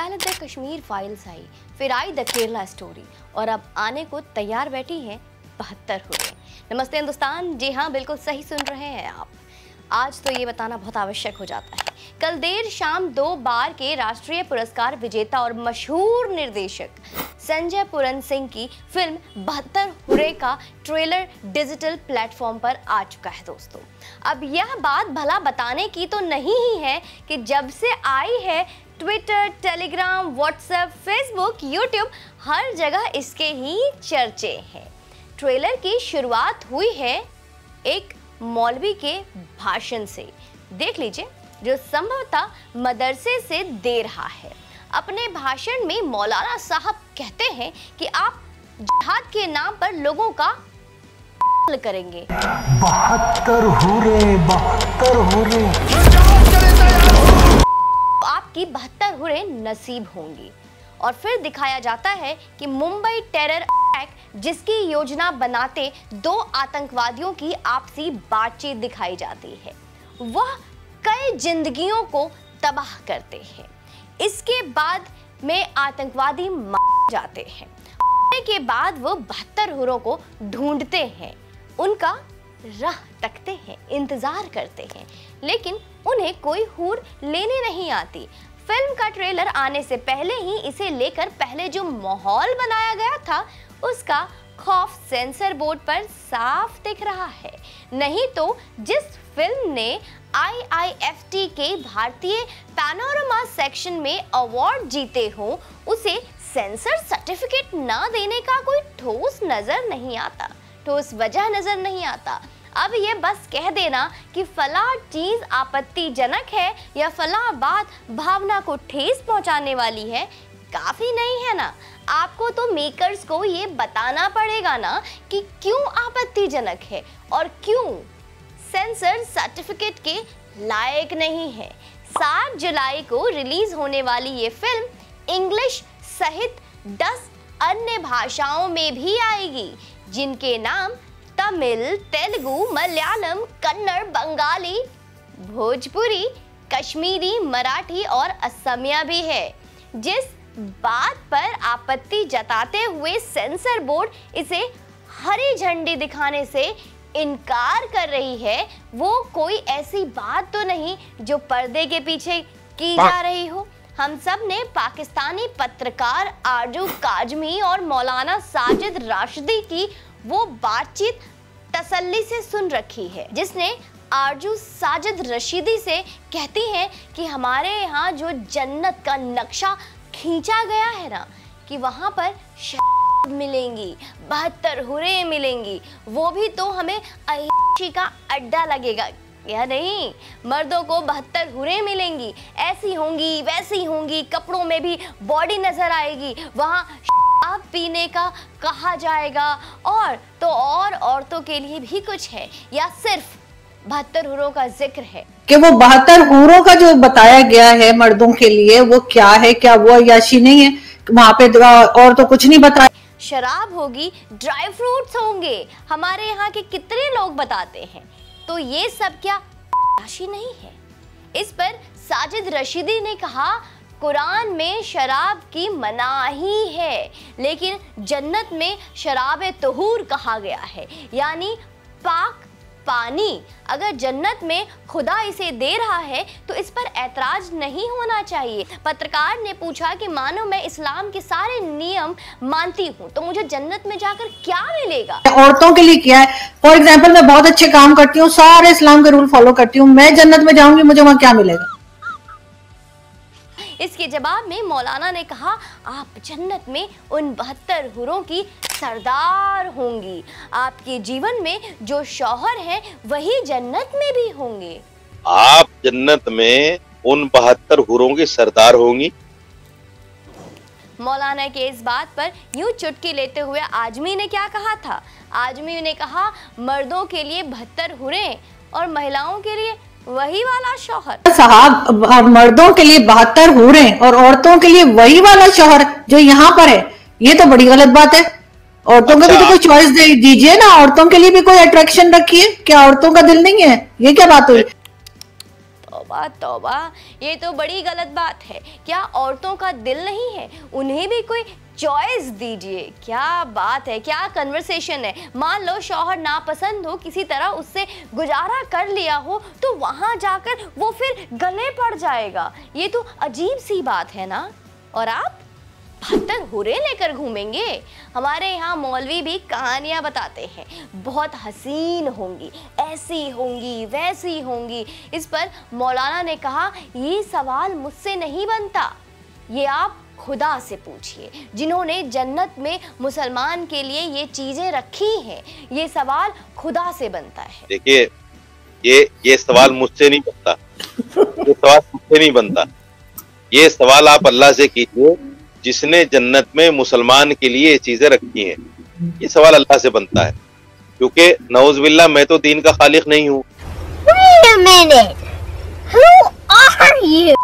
पहले the Kashmir files आई, फिर I the Kerala story और अब आने को तैयार बैठी हैं बहत्तर हुए। नमस्ते हिंदुस्तान। जी हाँ बिल्कुल सही सुन रहे हैं आप। आज तो ये बताना बहुत आवश्यक हो जाता है। कल देर शाम दो बार के राष्ट्रीय पुरस्कार विजेता और मशहूर निर्देशक संजय पुरन सिंह की फ़िल्म बहत्तर हुरे का ट्रेलर डिजिटल प्लेटफॉर्म पर आ चुका है दोस्तों। अब यह बात भला बताने की तो नहीं ही है कि जब से आई है Twitter Telegram WhatsApp Facebook YouTube हर जगह इसके ही चर्चे हैं। ट्रेलर की शुरुआत हुई है एक मौलवी के भाषण से। देख लीजिए, जो संभवतः मदरसे से दे रहा है। अपने भाषण में मौलाना साहब कहते हैं कि आप जिहाद के नाम पर लोगों का करेंगे। बहत्तर हुरे बहत्तर हुरे। आपकी बहत्तर हुरे नसीब होंगी। और फिर दिखाया जाता है कि मुंबई टेरर अटैक जिसकी योजना बनाते दो आतंकवादियों की आपसी बातचीत दिखाई जाती है। वह कई जिंदगियों को तबाह करते हैं। इसके बाद में आतंकवादी मार जाते हैं। के बाद वो बहत्तर हुरों को ढूंढते हैं। उनका राह तकते हैं, इंतज़ार करते हैं। लेकिन उन्हें कोई हूर लेने नहीं आती। फ़िल्म का ट्रेलर आने से पहले ही इसे लेकर पहले जो माहौल बनाया गया था, उसका खौफ सेंसर बोर्ड पर साफ़ दिख रहा है। नहीं तो जिस फ़िल्म ने आईआईएफटी के भारतीय पैनोरमा सेक्शन में अवार्ड जीते हो, उसे सेंसर सर्टिफिकेट ना देने का कोई ठोस नज़र नहीं आता। ठोस वजह नज़र नहीं आता। अब ये बस कह देना कि फला चीज़ आपत्तिजनक है या फला बात भावना को ठेस पहुँचाने वाली है, काफ़ी नहीं है ना? आपको तो मेकर्स को ये बताना पड़ेगा ना कि क्यों आपत्तिजनक है और क्यों सेंसर सर्टिफिकेट के लायक नहीं है। सात जुलाई को रिलीज़ होने वाली ये फ़िल्म इंग्लिश सहित दस अन्य भाषाओं में भी आएगी, जिनके नाम तमिल तेलुगु मलयालम कन्नड़ बंगाली भोजपुरी कश्मीरी मराठी और असमिया भी है। जिस बात पर आपत्ति जताते हुए सेंसर बोर्ड इसे हरी झंडी दिखाने से इनकार कर रही है वो कोई ऐसी बात तो नहीं जो पर्दे के पीछे की जा रही हो। हम सबने पाकिस्तानी पत्रकार आरज़ू काजमी और मौलाना साजिद राशिदी की वो बातचीत तसल्ली से सुन रखी है, जिसने आरज़ू साजिद रशीदी से कहती हैं कि हमारे यहाँ जो जन्नत का नक्शा खींचा गया है ना, कि वहाँ पर मिलेंगी, बहत्तर हुरे मिलेंगी, वो भी तो हमें अय्याशी का अड्डा लगेगा। या नहीं? मर्दों को बहत्तर हुरे मिलेंगी, ऐसी होंगी, वैसी होंगी, कपड़ों में भी बॉडी नज़र आएगी, वहाँ शराब पीने का कहा जाएगा। और तो और औरतों के लिए भी कुछ है या सिर्फ़ बहत्तर हुरों का ज़िक्र है? कि वो बहत्तर हुरों का जो बताया गया है मर्दों के लिए वो क्या है क्या वो अयाशी नहीं है? वहाँ पे और तो कुछ नहीं बताया। शराब होगी ड्राई फ्रूट्स होंगे। हमारे यहाँ के कितने लोग बताते हैं? तो ये सब क्या राशि नहीं है? इस पर साजिद रशीदी ने कहा कुरान में शराब की मनाही है, लेकिन जन्नत में शराब तहूर कहा गया है। यानी पाक पानी। अगर जन्नत में खुदा इसे दे रहा है तो इस पर ऐतराज नहीं होना चाहिए। पत्रकार ने पूछा कि मानो मैं इस्लाम के सारे नियम मानती हूँ तो मुझे जन्नत में जाकर क्या मिलेगा? औरतों के लिए क्या है। फॉर एग्ज़ाम्पल मैं बहुत अच्छे काम करती हूँ, सारे इस्लाम के रूल फॉलो करती हूँ। मैं जन्नत में जाऊँगी, मुझे वहाँ क्या मिलेगा? इसके जवाब में मौलाना ने कहा आप जन्नत में उन बहत्तर हुरों की सरदार होंगी। आपके जीवन में जो शौहर है वही जन्नत में भी होंगे। आप जन्नत में उन बहत्तर हुरों की सरदार होंगी? मौलाना के इस बात पर यूँ चुटकी लेते हुए आजमी ने क्या कहा था? आजमी ने कहा मर्दों के लिए बहत्तर हुरे और महिलाओं के लिए वही वाला शोहर। साहब मर्दों के लिए बहत्तर हो रहे और औरतों के लिए वही वाला शोहर जो यहाँ पर है ये तो बड़ी गलत बात है। औरतों अच्छा। को भी तो कोई चॉइस दीजिए ना औरतों के लिए भी कोई अट्रैक्शन रखिए। क्या औरतों का दिल नहीं है? ये क्या बात हुई? तौबा तौबा, ये तो बड़ी गलत बात है। क्या औरतों का दिल नहीं है? उन्हें भी कोई चॉइस दीजिए। क्या बात है? क्या कन्वर्सेशन है? मान लो शौहर नापसंद हो, किसी तरह उससे गुजारा कर लिया हो तो वहाँ जाकर वो फिर गले पड़ जाएगा। ये तो अजीब सी बात है ना? और आप? बहत्तर हुरे लेकर घूमेंगे। हमारे यहाँ मौलवी भी कहानियाँ बताते हैं। बहुत हसीन होंगी, ऐसी होंगी, वैसी होंगी। इस पर मौलाना ने कहा, ये सवाल मुझसे नहीं बनता। ये आप खुदा से पूछिए। जिन्होंने जन्नत में मुसलमान के लिए ये चीज़ें रखी हैं, ये सवाल खुदा से बनता है। देखिए, ये ये सवाल मुझसे नहीं बनता। ये सवाल मुझसे नहीं बनता। ये सवाल आप अल्लाह से कीजिए जिसने जन्नत में मुसलमान के लिए ये चीज़ें रखी हैं। ये सवाल अल्लाह से बनता है। क्योंकि नौजबिल्ला मैं तो दीन का खालिक नहीं हूँ। Wait a minute. Who are you?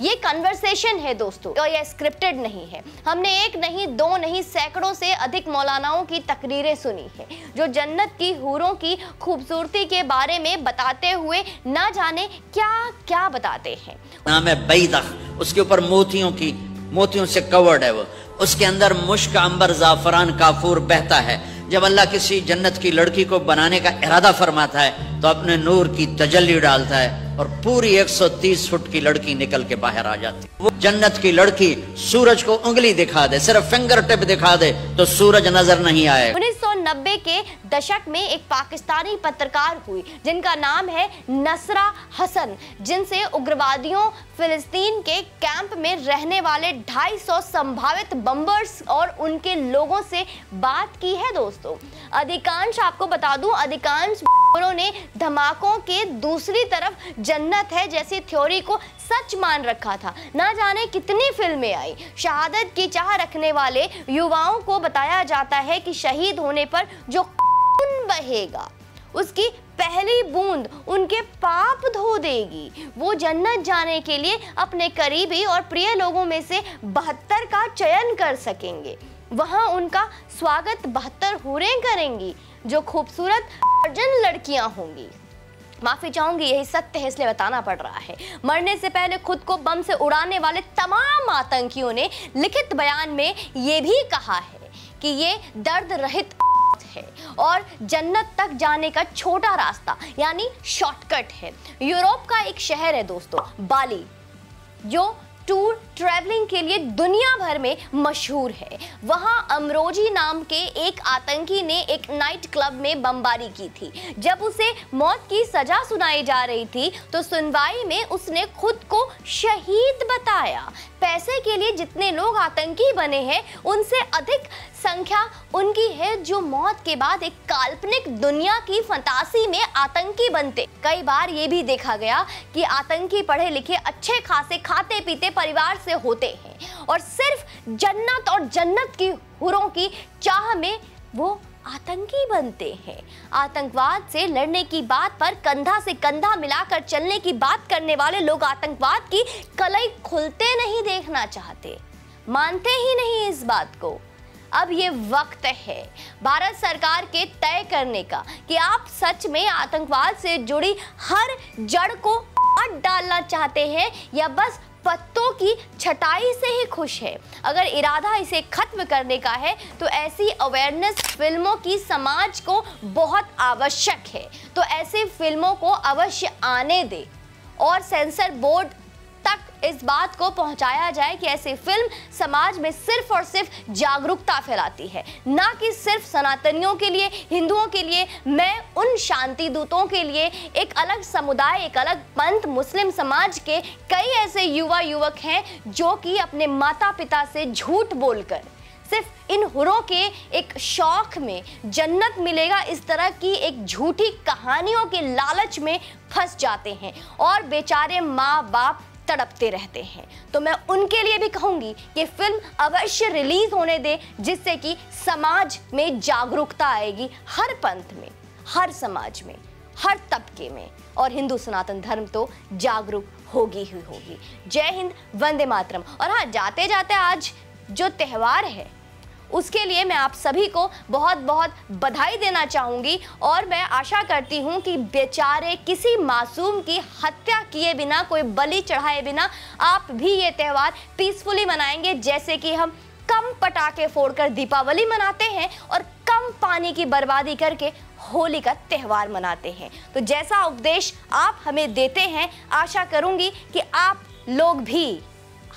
ये कन्वर्सेशन है दोस्तों और ये स्क्रिप्टेड नहीं है। हमने एक नहीं दो नहीं सैकड़ों से अधिक मौलानाओं की तकरीरें सुनी है जो जन्नत की हूरों की खूबसूरती के बारे में बताते हुए ना जाने क्या क्या बताते हैं। नाम है बैदख उसके ऊपर मोतियों की मोतियों से कवर्ड है वो। उसके अंदर मुश्क अंबर जाफरान काफूर बहता है। जब अल्लाह किसी जन्नत की लड़की को बनाने का इरादा फरमाता है तो अपने नूर की तजल्ली डालता है और पूरी 130 फुट की लड़की निकल के बाहर आ जाती है। वो जन्नत की लड़की सूरज को उंगली दिखा दे, सिर्फ़ फिंगर टिप दिखा दे तो सूरज नज़र नहीं आएगा। 1990 के दशक में एक पाकिस्तानी पत्रकार हुई, जिनका नाम है नसरा हसन, जिनसे उग्रवादियों फिलिस्तीन के कैंप में रहने वाले 250 संभावित बम्बर्स और उनके लोगों से बात की है, दोस्तों। अधिकांश आपको बता दूँ, अधिकांश उन्होंने धमाकों के दूसरी तरफ़ जन्नत है जैसी थ्योरी को सच मान रखा था। ना जाने कितनी फ़िल्में आई। शहादत की चाह रखने वाले युवाओं को बताया जाता है कि शहीद होने पर जो खून बहेगा, उसकी पहली बूंद उनके पाप धो देगी। वो जन्नत जाने के लिए अपने करीबी और प्रिय लोगों में से बहत्तर का चयन कर सकेंगे। वहाँ उनका स्वागत बहत्तर हुरें करेंगी। जो खूबसूरत अर्जन लड़कियाँ होंगी। माफ़ी चाहूँगी, यही सत्य है, इसलिए बताना पड़ रहा है। मरने से पहले खुद को बम से उड़ाने वाले तमाम आतंकियों ने लिखित बयान में ये भी कहा है कि ये दर्द रहित है और जन्नत तक जाने का छोटा रास्ता, यानी शॉर्टकट है। यूरोप का एक शहर है दोस्तों, बाली, जो टूर ट्रैवलिंग के लिए दुनिया भर में मशहूर है। वहाँ अमरोजी नाम के एक आतंकी ने एक नाइट क्लब में बमबारी की थी। जब उसे मौत की सजा सुनाई जा रही थी तो सुनवाई में उसने खुद को शहीद बताया। पैसे के लिए जितने लोग आतंकी बने हैं, उनसे अधिक संख्या उनकी है जो मौत के बाद एक काल्पनिक दुनिया की फंतासी में आतंकी बनते। कई बार ये भी देखा गया कि आतंकी पढ़े लिखे अच्छे खासे खाते पीते परिवार से होते हैं और सिर्फ़ जन्नत और जन्नत की हुरों की चाह में वो आतंकी बनते हैं। आतंकवाद से लड़ने की बात पर कंधा से कंधा मिलाकर चलने की बात करने वाले लोग आतंकवाद की कलई खुलते नहीं देखना चाहते। मानते ही नहीं इस बात को। अब ये वक्त है भारत सरकार के तय करने का कि आप सच में आतंकवाद से जुड़ी हर जड़ को डालना चाहते हैं या बस पत्तों की छटाई से ही खुश है। अगर इरादा इसे खत्म करने का है तो ऐसी अवेयरनेस फ़िल्मों की समाज को बहुत आवश्यक है। तो ऐसी फ़िल्मों को अवश्य आने दे। और सेंसर बोर्ड इस बात को पहुँचाया जाए कि ऐसी फ़िल्म समाज में सिर्फ़ और सिर्फ़ जागरूकता फैलाती है। ना कि सिर्फ़ सनातनियों के लिए, हिंदुओं के लिए, मैं उन शांति दूतों के लिए, एक अलग समुदाय, एक अलग पंथ मुस्लिम समाज के कई ऐसे युवा युवक हैं जो कि अपने माता पिता से झूठ बोलकर, सिर्फ़ इन हुरों के एक शौक में जन्नत मिलेगा, इस तरह की एक झूठी कहानियों के लालच में फंस जाते हैं। और बेचारे माँ बाप तड़पते रहते हैं। तो मैं उनके लिए भी कहूँगी कि फ़िल्म अवश्य रिलीज़ होने दे, जिससे कि समाज में जागरूकता आएगी हर पंथ में, हर समाज में, हर तबके में। और हिंदू सनातन धर्म तो जागरूक होगी ही होगी। जय हिंद, वंदे मातरम। और हाँ जाते जाते आज जो त्यौहार है उसके लिए मैं आप सभी को बहुत बहुत बधाई देना चाहूँगी और मैं आशा करती हूँ कि बेचारे किसी मासूम की हत्या किए बिना, कोई बलि चढ़ाए बिना आप भी ये त्यौहार पीसफुली मनाएँगे, जैसे कि हम कम पटाखे फोड़कर दीपावली मनाते हैं और कम पानी की बर्बादी करके होली का त्यौहार मनाते हैं। तो जैसा उपदेश आप हमें देते हैं, आशा करूँगी कि आप लोग भी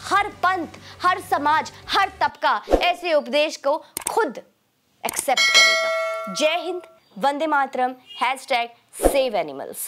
हर पंथ, हर समाज, हर तबका ऐसे उपदेश को खुद एक्सेप्ट करेगा। जय हिंद, वंदे मातरम हैश टैग सेव एनिमल्स